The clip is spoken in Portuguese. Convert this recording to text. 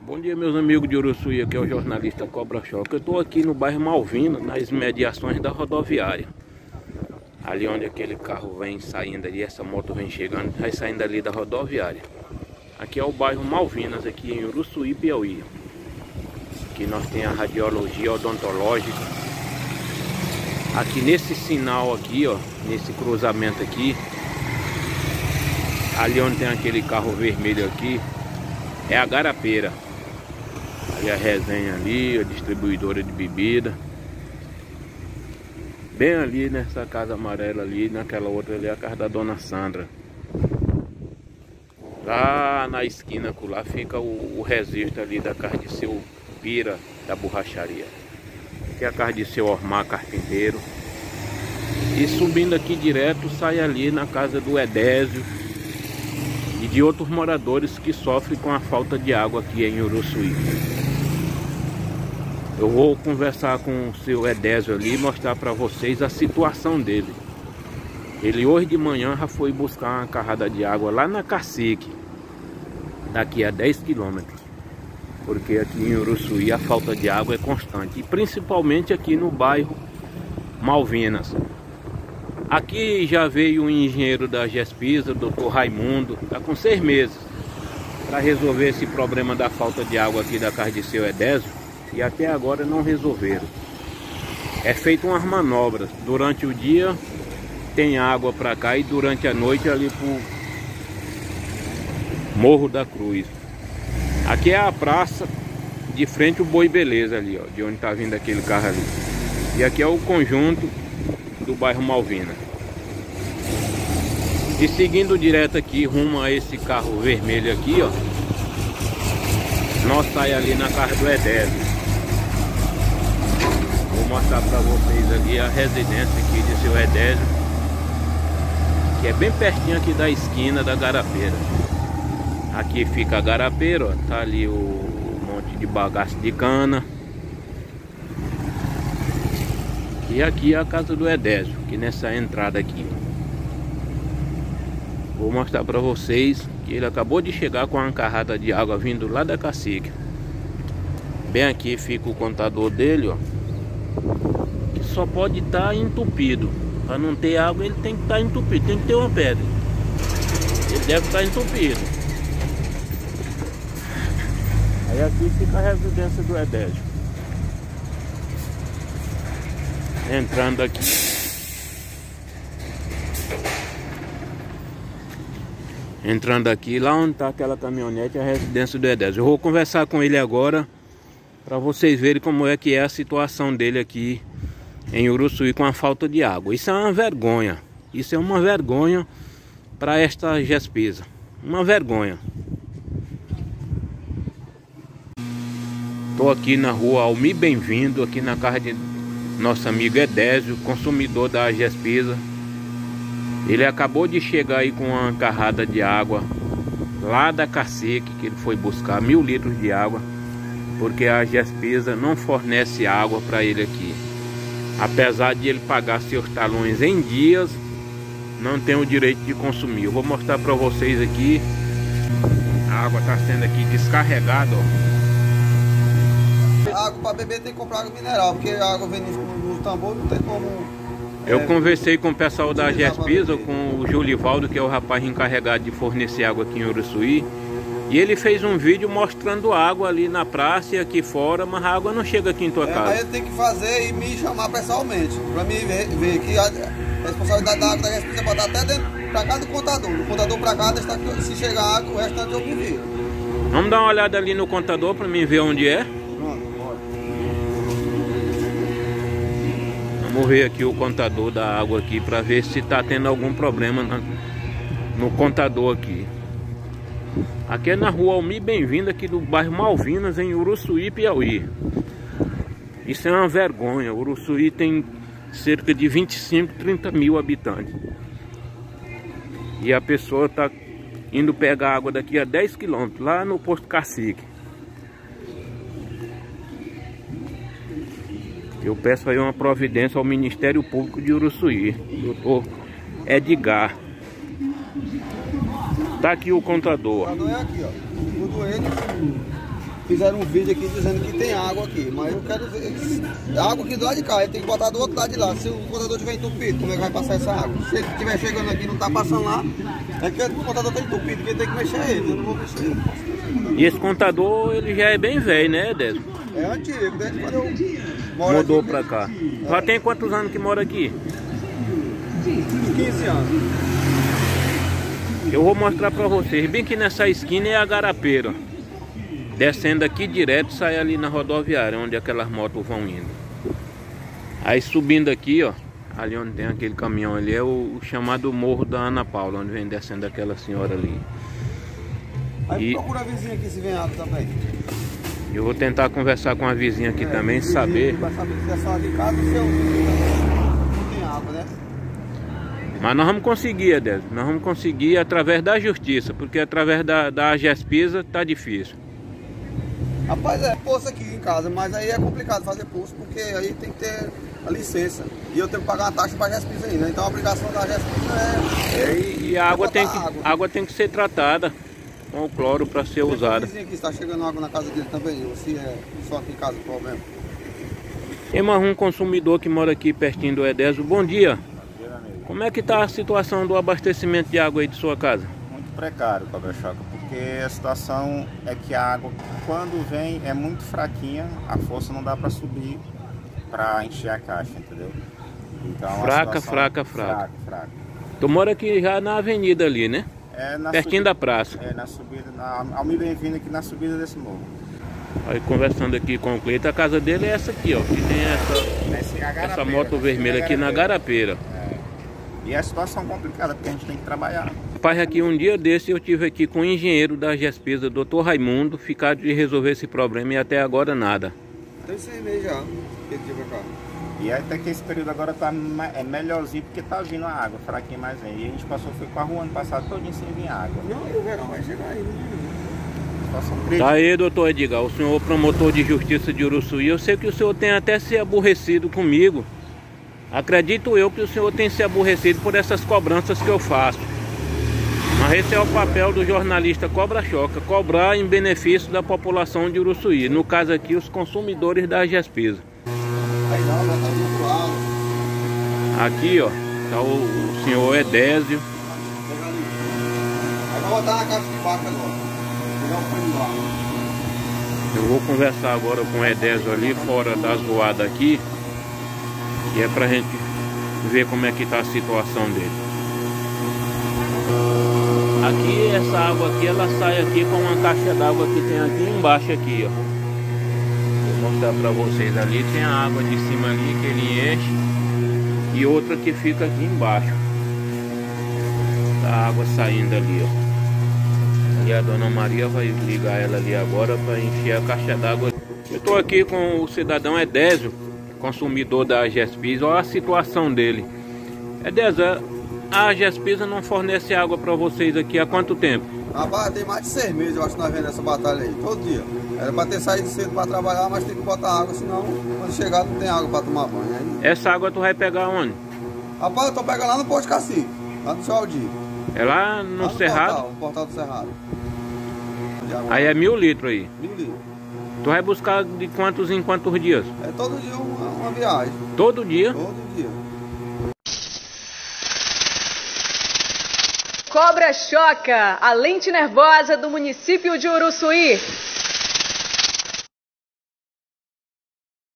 Bom dia meus amigos de Uruçuí, aqui é o jornalista Cobra Choque. Eu estou aqui no bairro Malvina, nas mediações da rodoviária. Ali onde aquele carro vem saindo ali, essa moto vem chegando, vai saindo ali da rodoviária. Aqui é o bairro Malvinas, aqui em Uruçuí, Piauí. Aqui nós temos a radiologia odontológica. Aqui nesse sinal aqui, ó, nesse cruzamento aqui, ali onde tem aquele carro vermelho aqui, é a garapeira. Ali a resenha ali, a distribuidora de bebida. Bem ali nessa casa amarela ali, naquela outra ali, a casa da dona Sandra. Lá na esquina lá fica o, o registro ali da casa de seu Pira da borracharia. Aqui é a casa de seu Ormar Carpinteiro. E subindo aqui direto sai ali na casa do Edésio e de outros moradores que sofrem com a falta de água aqui em Uruçuí. Eu vou conversar com o seu Edésio ali e mostrar para vocês a situação dele. Ele hoje de manhã já foi buscar uma carrada de água lá na Cacique, daqui a 10 quilômetros. Porque aqui em Uruçuí a falta de água é constante, e principalmente aqui no bairro Malvinas. Aqui já veio um engenheiro da GESPISA, o doutor Raimundo, está com seis meses, para resolver esse problema da falta de água aqui da casa de seu Edésio, e até agora não resolveram. É feito umas manobras, durante o dia tem água para cá e durante a noite ali pro Morro da Cruz. Aqui é a praça de frente o Boi Beleza ali, ó, de onde tá vindo aquele carro ali. E aqui é o conjunto do bairro Malvina. E seguindo direto aqui rumo a esse carro vermelho aqui, ó. Nós sai ali na casa do Edésio. Vou mostrar para vocês ali a residência aqui de seu Edésio. Que é bem pertinho aqui da esquina da Garapeira. Aqui fica a Garapeira, ó. Tá ali o monte de bagaço de cana. E aqui é a casa do Edésio, que nessa entrada aqui. Vou mostrar para vocês que ele acabou de chegar com uma carrada de água vindo lá da cacique. Bem aqui fica o contador dele, ó. Que só pode estar tá entupido. Para não ter água ele tem que estar tá entupido, tem que ter uma pedra. Ele deve estar tá entupido. Aí aqui fica a residência do Edésio. entrando aqui. Entrando aqui, lá onde está aquela caminhonete, é a residência do Edésio. Eu vou conversar com ele agora para vocês verem como é que é a situação dele aqui em Uruçuí com a falta de água. Isso é uma vergonha. Isso é uma vergonha para esta GESPESA. Uma vergonha. Estou aqui na rua Almi Bem-vindo, aqui na casa de nosso amigo Edésio, consumidor da Gespisa. Ele acabou de chegar aí com uma carrada de água lá da Cacique, que ele foi buscar mil litros de água, porque a Gespisa não fornece água para ele aqui. Apesar de ele pagar seus talões em dias, não tem o direito de consumir. Eu vou mostrar para vocês aqui. A água está sendo aqui descarregada, ó água para beber tem que comprar água mineral, porque a água vem no, no tambor, não tem como. Eu é, conversei com o pessoal da GESPISA, com o Julivaldo, que é o rapaz encarregado de fornecer água aqui em Uruçuí. E ele fez um vídeo mostrando água ali na praça e aqui fora, mas a água não chega aqui em tua é, casa. Aí ele tem que fazer e me chamar pessoalmente, para mim ver, ver que a responsabilidade da água da GESPISA é botar até dentro, para cá do contador. Do contador para cá, se chegar água, o restante eu me viro. Vamos dar uma olhada ali no contador para mim ver onde é. Vamos ver aqui o contador da água aqui para ver se está tendo algum problema no contador aqui. Aqui é na rua Almi Bem-vindo aqui do bairro Malvinas em Uruçuí, Piauí. Isso é uma vergonha. Uruçuí tem cerca de 25, 30 mil habitantes. E a pessoa está indo pegar água daqui a 10 quilômetros, lá no posto Cacique. Eu peço aí uma providência ao Ministério Público de Uruçuí, doutor Edgar. Tá aqui o contador. O contador é aqui, ó. Tudo ele. fizeram um vídeo aqui dizendo que tem água aqui, mas eu quero ver. Água aqui do lado de cá, ele tem que botar do outro lado de lá. Se o contador estiver entupido, como é que vai passar essa água? Se ele estiver chegando aqui e não está passando lá, é que o contador está entupido, que ele tem que mexer ele, eu não vou mexer. E esse contador, ele já é bem velho, né, Désio? É antigo, desde quando eu Mudou pra cá. Já tem quantos anos que mora aqui? 15 anos. Eu vou mostrar pra vocês. Bem que nessa esquina é a garapeira. Descendo aqui direto, sai ali na rodoviária, onde aquelas motos vão indo. Aí subindo aqui, ó. Ali onde tem aquele caminhão ali, é o, o chamado Morro da Ana Paula, onde vem descendo aquela senhora ali. Aí E- procura a vizinha aqui se vem água também. Eu vou tentar conversar com a vizinha aqui É, também, vizinha saber. Vai saber se é só em casa ou se é o vizinho também. Não tem água, né? Mas nós vamos conseguir, Adélio. Nós vamos conseguir através da justiça, porque através da, da Gespisa tá difícil. Rapaz, é poço aqui em casa, mas aí é complicado fazer poço, porque aí tem que ter a licença. E eu tenho que pagar uma taxa para a Gespisa ainda. Então a obrigação da Gespisa é. E, e a água tem, que, água. água tem que ser tratada com o cloro para ser O usada. vizinho aqui está chegando água na casa dele também, ou se é só aqui em casa o problema. Tem mais um consumidor que mora aqui pertinho do Edésio. Bom dia. Como é que está a situação do abastecimento de água aí de sua casa? muito precário, Cobra Choca, porque a situação é que a água, quando vem, é muito fraquinha, a força não dá para subir para encher a caixa, entendeu? Então, Fraca, situação- fraca, fraca. fraca, fraca. Tu mora aqui já na avenida ali, né? É na Pertinho subida, da praça. É, na subida, na, ao me bem-vindo aqui na subida desse morro. Aí conversando aqui com o Cleiton, a casa dele é essa aqui, ó. Que tem essa, Nesse essa moto nesse vermelha aqui na garapeira. E é a situação complicada, porque a gente tem que trabalhar. Rapaz, aqui um dia desse eu tive aqui com o engenheiro da Gespesa, doutor Raimundo, ficar de resolver esse problema e até agora nada. Tem seis meses já, ele veio pra cá. E até que esse período agora tá é melhorzinho, porque tá vindo a água, fraquinho mais vem. E a gente passou, foi com a rua ano passado todinho sem vir água. Não, e o verão vai chegar aí, né? Tá aí, doutor Edgar, o senhor promotor de justiça de Uruçuí, eu sei que o senhor tem até se aborrecido comigo. Acredito eu que o senhor tem se aborrecido por essas cobranças que eu faço. Mas esse é o papel do jornalista Cobra Choca, cobrar em benefício da população de Uruçuí. No caso aqui, os consumidores da Gespesa. Aqui, ó, tá o, o senhor Edésio. Eu vou conversar agora com o Edésio ali, fora da zoada aqui. E é pra gente ver como é que tá a situação dele. Aqui, essa água aqui, ela sai aqui com uma caixa d'água que tem aqui embaixo aqui, ó. Vou mostrar pra vocês ali, tem a água de cima ali que ele enche. E outra que fica aqui embaixo. A água saindo ali, ó. E a dona Maria vai ligar ela ali agora para encher a caixa d'água. Eu estou aqui com o cidadão Edésio, consumidor da Gespisa. Olha a situação dele. Edésio, a Gespisa não fornece água para vocês aqui há quanto tempo? Rapaz, tem mais de seis meses, eu acho, que nós vendo essa batalha aí, todo dia. Era pra ter saído cedo pra trabalhar, mas tem que botar água, senão quando chegar não tem água pra tomar banho. Aí, Essa água tu vai pegar onde? rapaz, eu tô pegando lá no posto Cacique, lá no Chaldi. É lá no lá Cerrado? Portal, no portal do Cerrado. Aí é mil litros aí. Mil litros. Tu vai buscar de quantos em quantos dias? É todo dia uma, uma viagem, Todo dia? todo dia. Cobra Choca, a lente nervosa do município de Uruçuí.